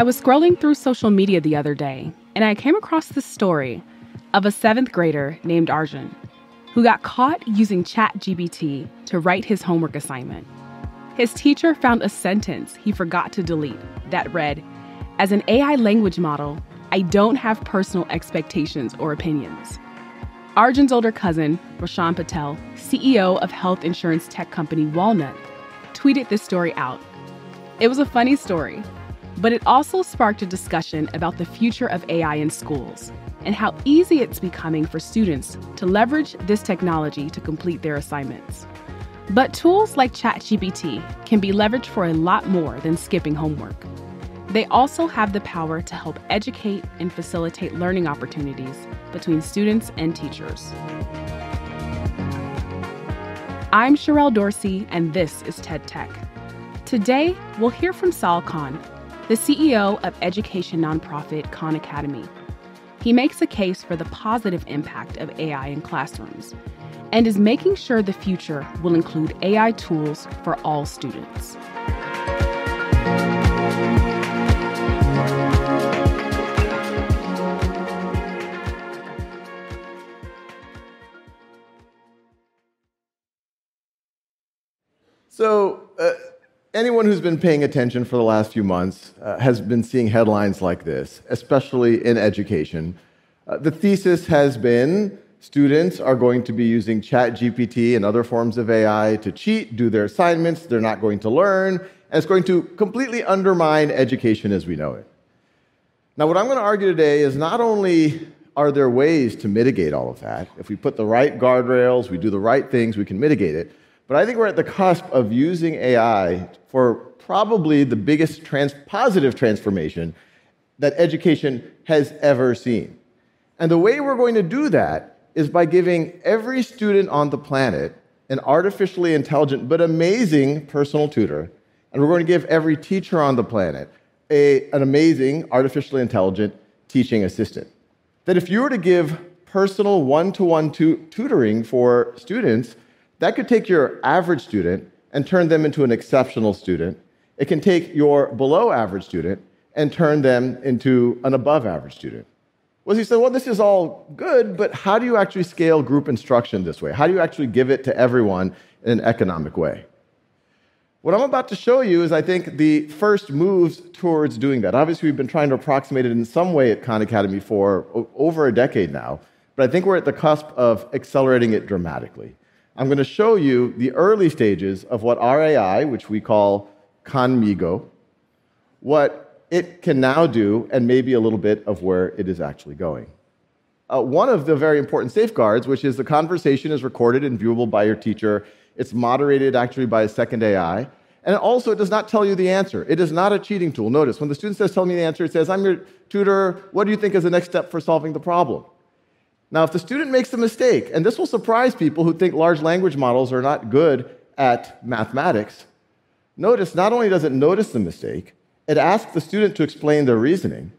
I was scrolling through social media the other day and I came across this story of a seventh grader named Arjun who got caught using ChatGPT to write his homework assignment. His teacher found a sentence he forgot to delete that read, As an AI language model, I don't have personal expectations or opinions. Arjun's older cousin, Roshan Patel, CEO of health insurance tech company Walnut, tweeted this story out. It was a funny story, but it also sparked a discussion about the future of AI in schools and how easy it's becoming for students to leverage this technology to complete their assignments. But tools like ChatGPT can be leveraged for a lot more than skipping homework. They also have the power to help educate and facilitate learning opportunities between students and teachers. I'm Sherelle Dorsey, and this is TED Tech. Today, we'll hear from Sal Khan, the CEO of education nonprofit Khan Academy. He makes a case for the positive impact of AI in classrooms and is making sure the future will include AI tools for all students. So, uh, anyone who's been paying attention for the last few months uh, has been seeing headlines like this, especially in education. Uh, the thesis has been students are going to be using ChatGPT and other forms of AI to cheat, do their assignments, they're not going to learn, and it's going to completely undermine education as we know it. Now, what I'm going to argue today is not only are there ways to mitigate all of that, if we put the right guardrails, we do the right things, we can mitigate it. But I think we're at the cusp of using AI for probably the biggest trans- positive transformation that education has ever seen. And the way we're going to do that is by giving every student on the planet an artificially intelligent but amazing personal tutor. And we're going to give every teacher on the planet a, an amazing artificially intelligent teaching assistant. That if you were to give personal one to one tutoring for students, that could take your average student and turn them into an exceptional student. It can take your below average student and turn them into an above average student. Well, he said, well, this is all good, but how do you actually scale group instruction this way? How do you actually give it to everyone in an economic way? What I'm about to show you is, I think, the first moves towards doing that. Obviously, we've been trying to approximate it in some way at Khan Academy for over a decade now, but I think we're at the cusp of accelerating it dramatically. I'm going to show you the early stages of what our AI, which we call Khanmigo, what it can now do, and maybe a little bit of where it is actually going. Uh, one of the very important safeguards, which is the conversation is recorded and viewable by your teacher. It's moderated actually by a second AI. And also, it does not tell you the answer. It is not a cheating tool. Notice, when the student says, Tell me the answer, it says, I'm your tutor. What do you think is the next step for solving the problem? Now, if the student makes a mistake, and this will surprise people who think large language models are not good at mathematics, notice not only does it notice the mistake, it asks the student to explain their reasoning,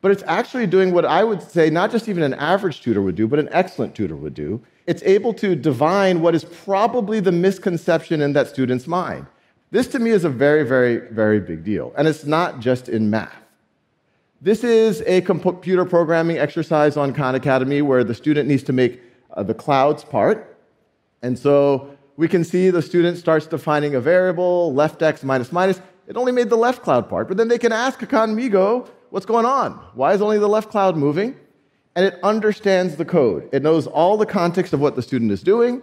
but it's actually doing what I would say not just even an average tutor would do, but an excellent tutor would do. It's able to divine what is probably the misconception in that student's mind. This to me is a very, very, very big deal. And it's not just in math. This is a computer programming exercise on Khan Academy where the student needs to make uh, the clouds part. And so we can see the student starts defining a variable, left x minus minus. It only made the left cloud part, but then they can ask Khanmigo, what's going on? Why is only the left cloud moving? And it understands the code. It knows all the context of what the student is doing,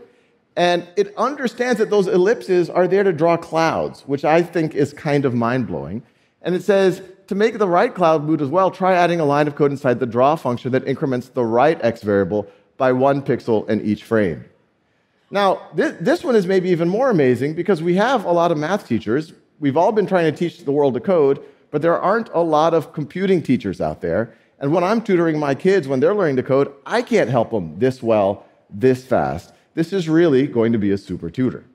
and it understands that those ellipses are there to draw clouds, which I think is kind of mind blowing. And it says, to make the right cloud move as well, try adding a line of code inside the draw function that increments the right x variable by one pixel in each frame. Now, this, this one is maybe even more amazing because we have a lot of math teachers. We've all been trying to teach the world to code, but there aren't a lot of computing teachers out there. And when I'm tutoring my kids when they're learning to code, I can't help them this well, this fast. This is really going to be a super tutor.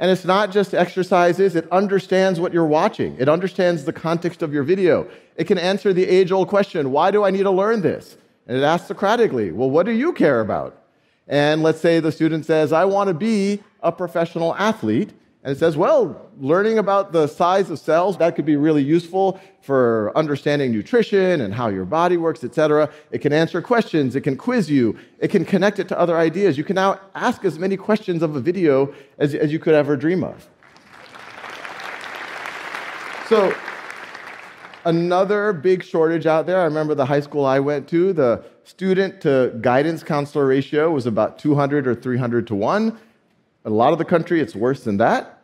And it's not just exercises, it understands what you're watching. It understands the context of your video. It can answer the age old question why do I need to learn this? And it asks Socratically, well, what do you care about? And let's say the student says, I want to be a professional athlete. And it says, well, learning about the size of cells, that could be really useful for understanding nutrition and how your body works, etc. It can answer questions, it can quiz you, it can connect it to other ideas. You can now ask as many questions of a video as, as you could ever dream of. So, another big shortage out there. I remember the high school I went to, the student to guidance counselor ratio was about 200 or 300 to 1. A lot of the country, it's worse than that.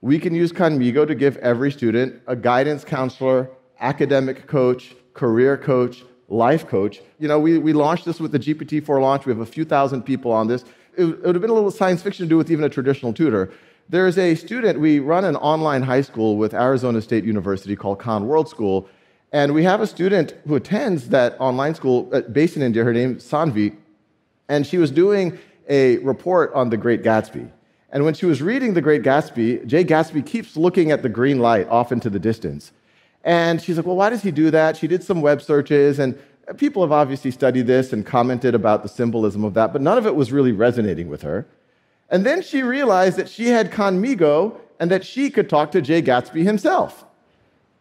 We can use Khanmigo to give every student a guidance counselor, academic coach, career coach, life coach. You know, we, we launched this with the GPT-4 launch. We have a few thousand people on this. It, it would have been a little science fiction to do with even a traditional tutor. There's a student, we run an online high school with Arizona State University called Khan World School. And we have a student who attends that online school uh, based in India. Her name is Sanvi. And she was doing a report on The Great Gatsby. And when she was reading The Great Gatsby, Jay Gatsby keeps looking at the green light off into the distance. And she's like, well, why does he do that? She did some web searches, and people have obviously studied this and commented about the symbolism of that, but none of it was really resonating with her. And then she realized that she had Khanmigo and that she could talk to Jay Gatsby himself.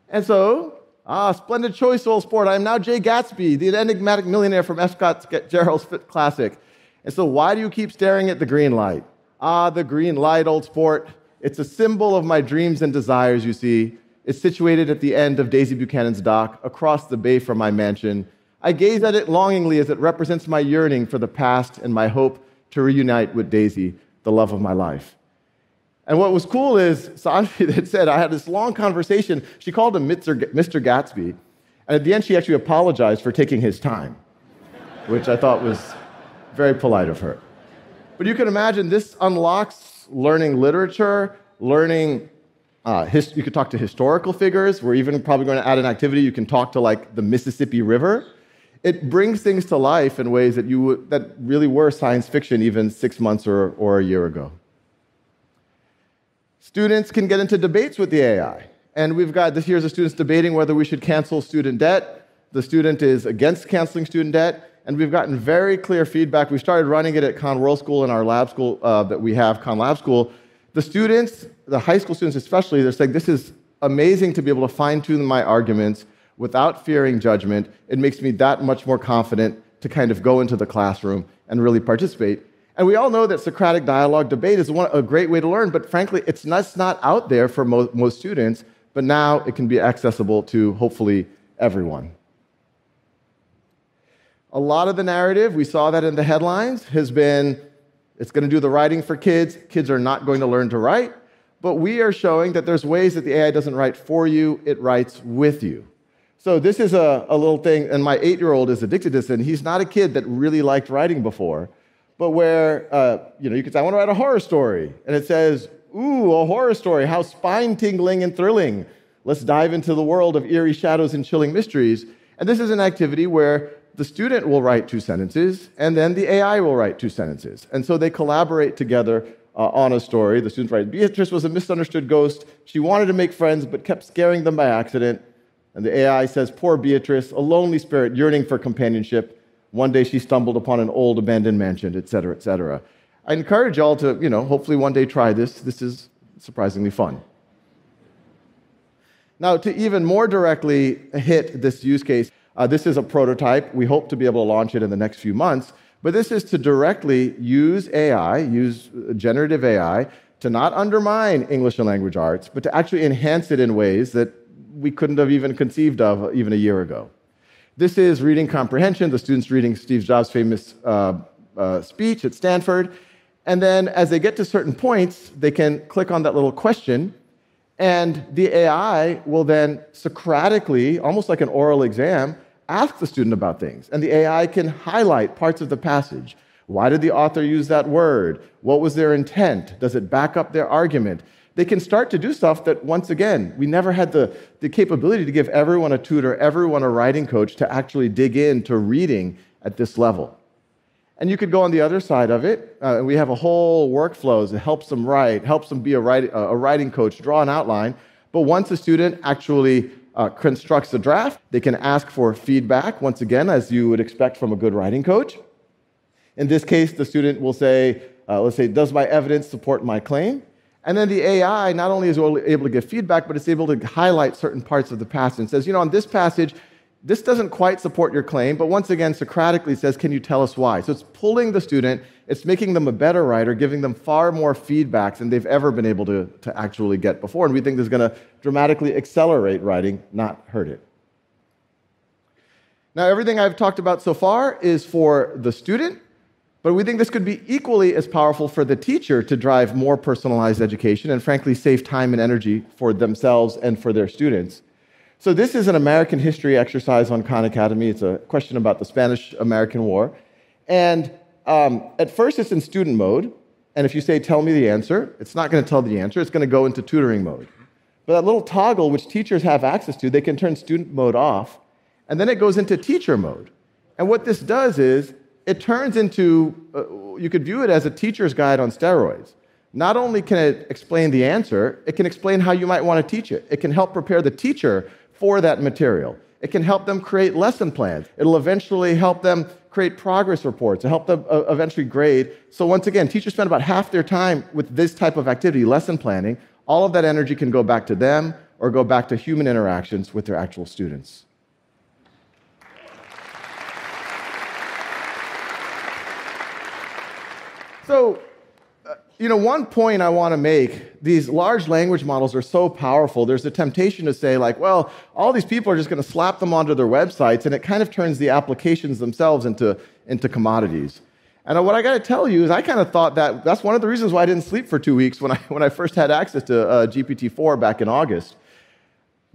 And so, ah, splendid choice, old sport. I am now Jay Gatsby, the enigmatic millionaire from F. Scott Fitzgerald's Classic. And so, why do you keep staring at the green light? Ah, the green light, old sport. It's a symbol of my dreams and desires, you see. It's situated at the end of Daisy Buchanan's dock, across the bay from my mansion. I gaze at it longingly as it represents my yearning for the past and my hope to reunite with Daisy, the love of my life. And what was cool is Sanvi had said, I had this long conversation. She called him Mr. Gatsby. And at the end, she actually apologized for taking his time, which I thought was very polite of her. But you can imagine this unlocks learning literature, learning. Uh, his, you could talk to historical figures. We're even probably going to add an activity. You can talk to like the Mississippi River. It brings things to life in ways that, you, that really were science fiction even six months or, or a year ago. Students can get into debates with the AI. And we've got this year's the students debating whether we should cancel student debt. The student is against canceling student debt and we've gotten very clear feedback. We started running it at Khan World School and our lab school uh, that we have, Khan Lab School. The students, the high school students especially, they're saying, This is amazing to be able to fine tune my arguments without fearing judgment. It makes me that much more confident to kind of go into the classroom and really participate. And we all know that Socratic dialogue debate is one, a great way to learn, but frankly, it's not, not out there for mo- most students, but now it can be accessible to hopefully everyone. A lot of the narrative, we saw that in the headlines, has been it's going to do the writing for kids. Kids are not going to learn to write. But we are showing that there's ways that the AI doesn't write for you, it writes with you. So this is a, a little thing, and my eight year old is addicted to this, and he's not a kid that really liked writing before, but where, uh, you know, you could say, I want to write a horror story. And it says, Ooh, a horror story, how spine tingling and thrilling. Let's dive into the world of eerie shadows and chilling mysteries. And this is an activity where the student will write two sentences, and then the AI will write two sentences. And so they collaborate together uh, on a story. The students write Beatrice was a misunderstood ghost. She wanted to make friends, but kept scaring them by accident. And the AI says, Poor Beatrice, a lonely spirit yearning for companionship. One day she stumbled upon an old abandoned mansion, etc., etc. I encourage y'all to, you know, hopefully one day try this. This is surprisingly fun. Now, to even more directly hit this use case, uh, this is a prototype. We hope to be able to launch it in the next few months. But this is to directly use AI, use generative AI, to not undermine English and language arts, but to actually enhance it in ways that we couldn't have even conceived of even a year ago. This is reading comprehension. The students reading Steve Jobs' famous uh, uh, speech at Stanford. And then as they get to certain points, they can click on that little question and the AI will then Socratically, almost like an oral exam, ask the student about things. And the AI can highlight parts of the passage. Why did the author use that word? What was their intent? Does it back up their argument? They can start to do stuff that, once again, we never had the, the capability to give everyone a tutor, everyone a writing coach to actually dig into reading at this level. And you could go on the other side of it. Uh, we have a whole workflows that helps them write, helps them be a, write, a writing coach, draw an outline. But once a student actually uh, constructs a draft, they can ask for feedback, once again, as you would expect from a good writing coach. In this case, the student will say, uh, let's say, does my evidence support my claim? And then the AI not only is able to give feedback, but it's able to highlight certain parts of the passage and says, you know, on this passage, this doesn't quite support your claim, but once again, Socratically says, can you tell us why? So it's pulling the student, it's making them a better writer, giving them far more feedback than they've ever been able to, to actually get before. And we think this is going to dramatically accelerate writing, not hurt it. Now, everything I've talked about so far is for the student, but we think this could be equally as powerful for the teacher to drive more personalized education and, frankly, save time and energy for themselves and for their students. So, this is an American history exercise on Khan Academy. It's a question about the Spanish American War. And um, at first, it's in student mode. And if you say, Tell me the answer, it's not going to tell the answer. It's going to go into tutoring mode. But that little toggle, which teachers have access to, they can turn student mode off. And then it goes into teacher mode. And what this does is it turns into, uh, you could view it as a teacher's guide on steroids. Not only can it explain the answer, it can explain how you might want to teach it. It can help prepare the teacher for that material. It can help them create lesson plans. It'll eventually help them create progress reports help them uh, eventually grade. So, once again, teachers spend about half their time with this type of activity, lesson planning. All of that energy can go back to them or go back to human interactions with their actual students. So, you know, one point I want to make these large language models are so powerful. There's a temptation to say, like, well, all these people are just going to slap them onto their websites, and it kind of turns the applications themselves into, into commodities. And what I got to tell you is, I kind of thought that that's one of the reasons why I didn't sleep for two weeks when I, when I first had access to uh, GPT 4 back in August.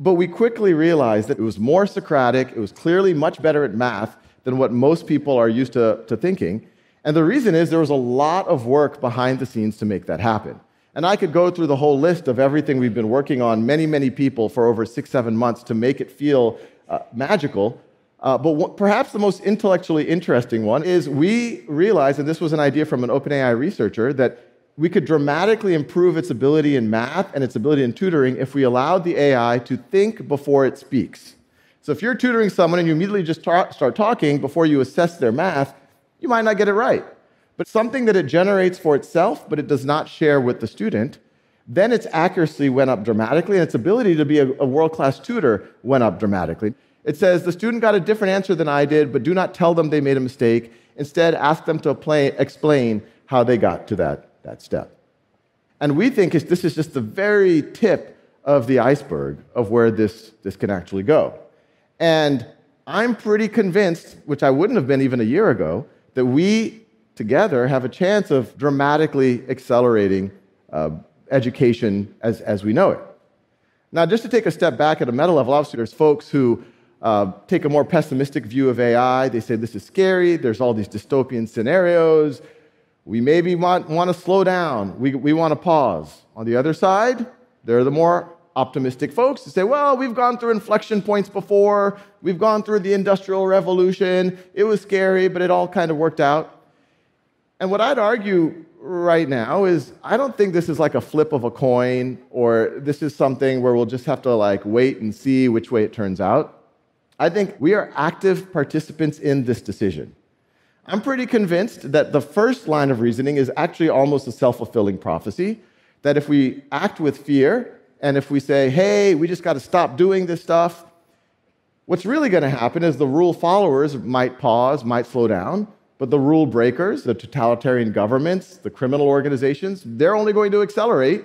But we quickly realized that it was more Socratic, it was clearly much better at math than what most people are used to, to thinking. And the reason is there was a lot of work behind the scenes to make that happen. And I could go through the whole list of everything we've been working on, many, many people for over six, seven months to make it feel uh, magical. Uh, but what, perhaps the most intellectually interesting one is we realized, and this was an idea from an OpenAI researcher, that we could dramatically improve its ability in math and its ability in tutoring if we allowed the AI to think before it speaks. So if you're tutoring someone and you immediately just ta- start talking before you assess their math, you might not get it right. But something that it generates for itself, but it does not share with the student, then its accuracy went up dramatically, and its ability to be a, a world class tutor went up dramatically. It says the student got a different answer than I did, but do not tell them they made a mistake. Instead, ask them to play, explain how they got to that, that step. And we think this is just the very tip of the iceberg of where this, this can actually go. And I'm pretty convinced, which I wouldn't have been even a year ago, that we together have a chance of dramatically accelerating uh, education as, as we know it. Now, just to take a step back at a meta level, obviously, there's folks who uh, take a more pessimistic view of AI. They say this is scary, there's all these dystopian scenarios. We maybe want, want to slow down, we, we want to pause. On the other side, there are the more optimistic folks to say, well, we've gone through inflection points before. We've gone through the Industrial Revolution. It was scary, but it all kind of worked out. And what I'd argue right now is I don't think this is like a flip of a coin or this is something where we'll just have to like wait and see which way it turns out. I think we are active participants in this decision. I'm pretty convinced that the first line of reasoning is actually almost a self fulfilling prophecy that if we act with fear, and if we say, hey, we just got to stop doing this stuff, what's really going to happen is the rule followers might pause, might slow down, but the rule breakers, the totalitarian governments, the criminal organizations, they're only going to accelerate.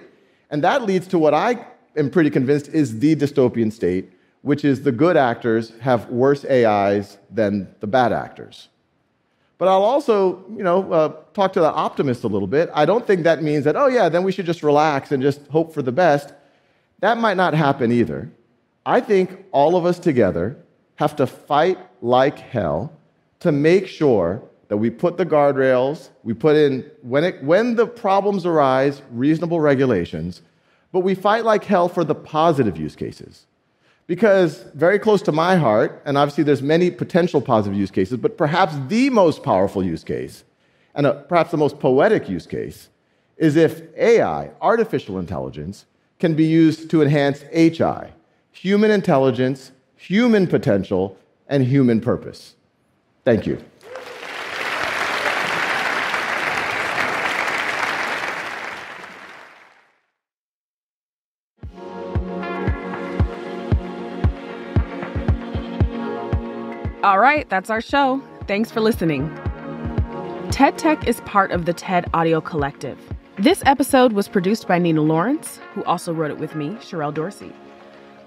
And that leads to what I am pretty convinced is the dystopian state, which is the good actors have worse AIs than the bad actors. But I'll also, you know, uh, talk to the optimist a little bit. I don't think that means that, oh, yeah, then we should just relax and just hope for the best. That might not happen either. I think all of us together have to fight like hell to make sure that we put the guardrails, we put in, when, it, when the problems arise, reasonable regulations, but we fight like hell for the positive use cases. Because very close to my heart, and obviously there's many potential positive use cases, but perhaps the most powerful use case, and a, perhaps the most poetic use case, is if AI, artificial intelligence, can be used to enhance HI human intelligence, human potential, and human purpose. Thank you. All right, that's our show. Thanks for listening. TED Tech is part of the TED Audio Collective. This episode was produced by Nina Lawrence, who also wrote it with me, Sherelle Dorsey.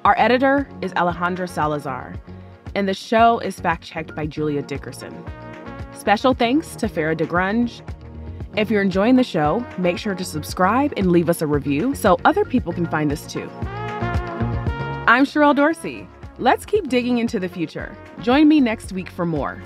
Our editor is Alejandra Salazar, and the show is fact checked by Julia Dickerson. Special thanks to Farah DeGrunge. If you're enjoying the show, make sure to subscribe and leave us a review so other people can find us too. I'm Sherelle Dorsey. Let's keep digging into the future. Join me next week for more.